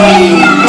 Hallelujah.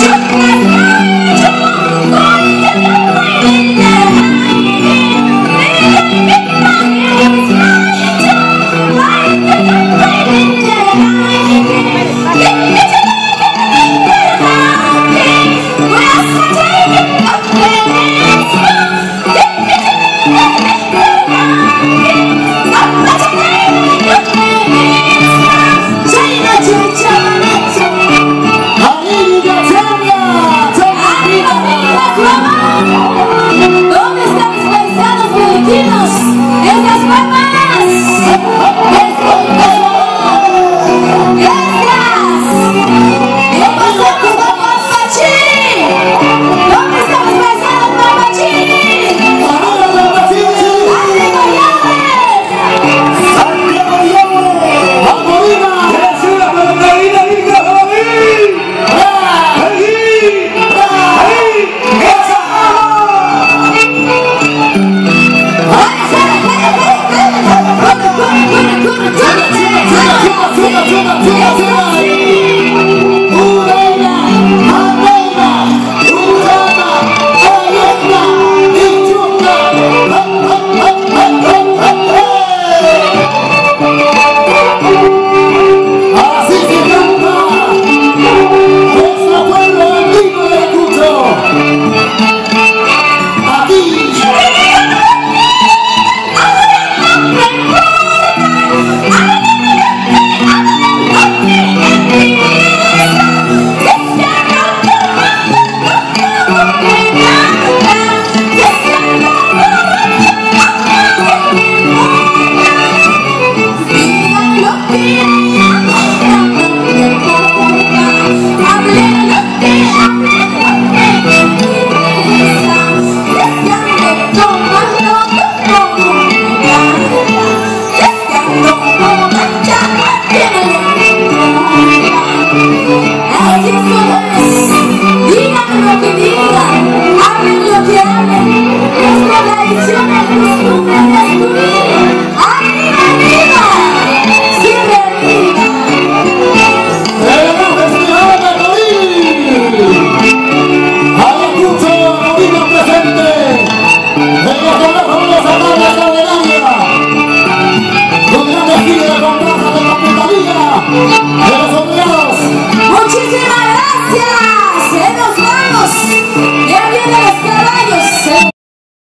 It's your